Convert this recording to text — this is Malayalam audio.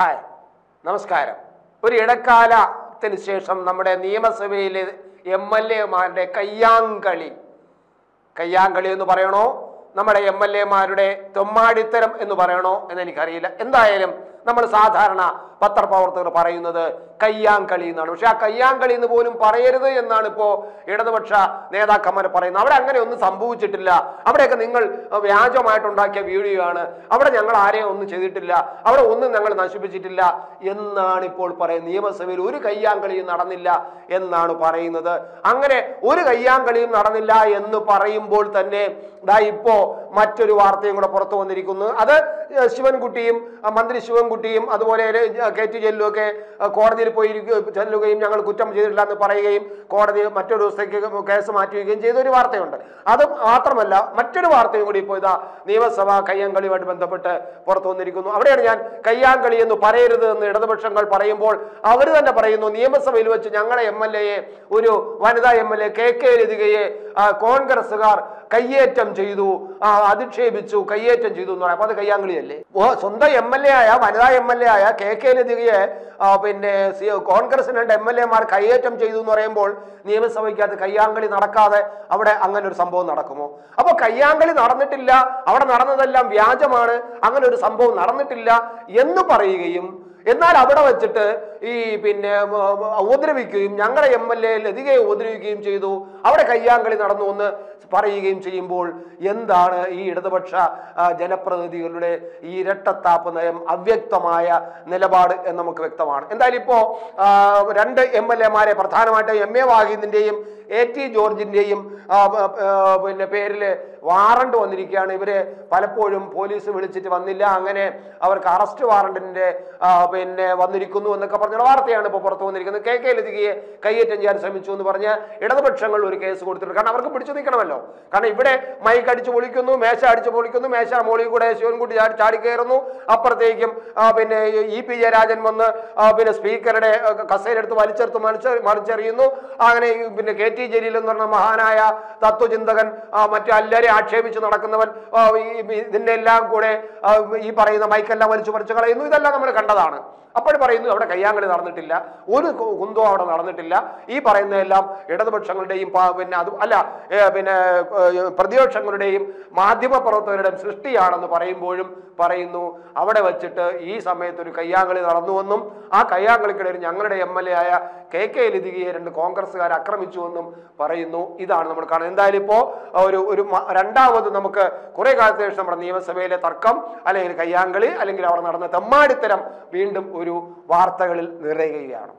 ഹായ് നമസ്കാരം. ഒരു ഇടക്കാലത്തിന് ശേഷം നമ്മുടെ നിയമസഭയിലെ എം എൽ എമാരുടെ കയ്യാങ്കളി. കയ്യാങ്കളി എന്ന് പറയണോ? നമ്മുടെ എം എൽ എമാരുടെ തൊമ്മാടിത്തരം എന്ന് പറയണോ? എന്ന് എനിക്കറിയില്ല എന്തായാലും നമ്മൾ സാധാരണ പത്രപ്രവർത്തകർ പറയുന്നത് കയ്യാങ്കളി എന്നാണ്. പക്ഷെ ആ കയ്യാങ്കളി എന്ന് പോലും പറയരുത് എന്നാണ് ഇപ്പോൾ ഇടതുപക്ഷ നേതാക്കന്മാർ പറയുന്നത്. അവിടെ അങ്ങനെ ഒന്നും സംഭവിച്ചിട്ടില്ല. അവിടെയൊക്കെ നിങ്ങൾ വ്യാജമായിട്ടുണ്ടാക്കിയ വീഡിയോ ആണ്. അവിടെ ഞങ്ങൾ ആരെയും ഒന്നും ചെയ്തിട്ടില്ല. അവിടെ ഒന്നും ഞങ്ങൾ നശിപ്പിച്ചിട്ടില്ല എന്നാണ് ഇപ്പോൾ പറയുന്നത്. നിയമസഭയിൽ ഒരു കയ്യാങ്കളിയും നടന്നില്ല എന്നാണ് പറയുന്നത്. അങ്ങനെ ഒരു കയ്യാങ്കളിയും നടന്നില്ല എന്ന് പറയുമ്പോൾ തന്നെ ഇതാ ഇപ്പോ മറ്റൊരു വാർത്തയും കൂടെ പുറത്തു വന്നിരിക്കുന്നു. അത് ശിവൻകുട്ടിയും മന്ത്രി മന്ത്രി ശിവൻകുട്ടിയും അതുപോലെ കെ ടി ജലീലും കോടതിയിൽ പോയി ചെല്ലുകയും ഞങ്ങൾ കുറ്റം ചെയ്തിട്ടില്ല എന്ന് പറയുകയും കോടതി മറ്റൊരു ദിവസത്തേക്ക് കേസ് മാറ്റുകയും ചെയ്ത ഒരു വാർത്തയുണ്ട്. അത് മാത്രമല്ല മറ്റൊരു വാർത്തയും കൂടി ഇപ്പോൾ ഇതാ നിയമസഭ കയ്യാങ്കളിയുമായിട്ട് ബന്ധപ്പെട്ട് പുറത്തു വന്നിരിക്കുന്നു. അവിടെയാണ് ഞാൻ കയ്യാങ്കളി എന്ന് പറയരുത് എന്ന് ഇടതുപക്ഷങ്ങൾ പറയുമ്പോൾ അവർ തന്നെ പറയുന്നു നിയമസഭയിൽ വെച്ച് ഞങ്ങളെ എം ഒരു വനിതാ M L A K K കോൺഗ്രസ്സുകാർ കയ്യേറ്റം ചെയ്തു. അധിക്ഷേപിച്ചു കയ്യേറ്റം ചെയ്തു എന്ന് പറയാം. അത് കയ്യാങ്കളിയല്ലേ? സ്വന്തം എം എൽ എ ആയ വനിതാ എം എൽ എ ആയ കെ കെ പിന്നെ കോൺഗ്രസിന് രണ്ട് എം എൽ എമാർ കയ്യേറ്റം ചെയ്തു എന്ന് പറയുമ്പോൾ നിയമസഭയ്ക്കകത്ത് കയ്യാങ്കളി നടക്കാതെ അവിടെ അങ്ങനെ ഒരു സംഭവം നടക്കുമോ? അപ്പൊ കയ്യാങ്കളി നടന്നിട്ടില്ല അവിടെ നടന്നതെല്ലാം വ്യാജമാണ് അങ്ങനെ ഒരു സംഭവം നടന്നിട്ടില്ല എന്ന് പറയുകയും എന്നാൽ അവിടെ വെച്ചിട്ട് ഈ പിന്നെ ഉപദ്രവിക്കുകയും ഞങ്ങളുടെ എം എൽ എ ലതികയെ ഉപദ്രവിക്കുകയും ചെയ്തു അവിടെ കയ്യാങ്കളി നടന്നു എന്ന് പറയുകയും ചെയ്യുമ്പോൾ എന്താണ് ഈ ഇടതുപക്ഷ ജനപ്രതിനിധികളുടെ ഈ ഇരട്ടത്താപ്പ് നയം അവ്യക്തമായ നിലപാട് എന്ന് നമുക്ക് വ്യക്തമാണ്. എന്തായാലും ഇപ്പോ രണ്ട് എം എൽ എമാരെ പ്രധാനമായിട്ടും എം എ വാഹിദിന്റെയും എ ടി ആ, പിന്നെ പേരിൽ വാറണ്ട് വന്നിരിക്കുകയാണ്. ഇവരെ പലപ്പോഴും പോലീസ് വിളിച്ചിട്ട് വന്നില്ല. അങ്ങനെ അവർക്ക് അറസ്റ്റ് വാറണ്ടിന്റെ പിന്നെ വന്നിരിക്കുന്നു എന്നൊക്കെ പറഞ്ഞ വാർത്തയാണ് ഇപ്പോൾ പുറത്തു വന്നിരിക്കുന്നത്. കെ കെ ലതികയെ കയ്യേറ്റം ചെയ്യാൻ ശ്രമിച്ചു എന്ന് പറഞ്ഞ ഇടതുപക്ഷങ്ങൾ ഒരു കേസ് കൊടുത്തിട്ടുണ്ട്. കാരണം അവർക്ക് പിടിച്ചു നിൽക്കണമല്ലോ. കാരണം ഇവിടെ മൈക്ക് അടിച്ച് പൊളിക്കുന്നു മേശ അടിച്ച് പൊളിക്കുന്നു മേശ മോളി കൂടെ ശിവൻകുട്ടി ചാടി കയറുന്നു. അപ്പുറത്തേക്കും പിന്നെ ഇ പി ജയരാജൻ വന്ന് പിന്നെ സ്പീക്കറുടെ കസേരെടുത്ത് വലിച്ചെടുത്ത് മറിച്ച് മറിച്ചെറിയുന്നു. അങ്ങനെ പിന്നെ കെ ടി ജലീൽ എന്ന് പറഞ്ഞ മഹാനായ തത്വചിന്തകൻ മറ്റു എല്ലാവരെയും ആക്ഷേപിച്ച് നടക്കുന്നവൻ ഇതിന്റെ എല്ലാം കൂടെ ഈ പറയുന്ന മൈക്കെല്ലാം വലിച്ചു പറിച്ചു കളയുന്നു. ഇതെല്ലാം നമ്മൾ കണ്ടതാണ്. അപ്പോൾ പറയുന്നു അവിടെ കയ്യാങ്കളി നടന്നിട്ടില്ല ഒരു കുന്തോ അവിടെ നടന്നിട്ടില്ല. ഈ പറയുന്നതെല്ലാം ഇടതുപക്ഷങ്ങളുടെയും പിന്നെ അത് അല്ല പിന്നെ പ്രതിപക്ഷങ്ങളുടെയും മാധ്യമ പ്രവർത്തകരുടെയും സൃഷ്ടിയാണെന്ന് പറയുമ്പോഴും പറയുന്നു അവിടെ വെച്ചിട്ട് ഈ സമയത്ത് ഒരു കയ്യാങ്കളി നടന്നുവെന്നും ആ കയ്യാങ്കളിക്കിടയിൽ ഞങ്ങളുടെ എം എൽ എ ആയ കെ കെ ലതികയെ രണ്ട് കോൺഗ്രസ്സുകാർ ആക്രമിച്ചുവെന്നും പറയുന്നു. ഇതാണ് നമ്മൾ കാണുന്നത്. എന്തായാലും ഇപ്പോൾ ഒരു ഒരു രണ്ടാമത് നമുക്ക് കുറേ കാലത്തിന് ശേഷം നമ്മുടെ നിയമസഭയിലെ തർക്കം അല്ലെങ്കിൽ കയ്യാങ്കളി അല്ലെങ്കിൽ അവിടെ നടന്ന തെമ്മാടിത്തരം വീണ്ടും ഒരു വാർത്തകളിൽ നിറയുകയാണ്.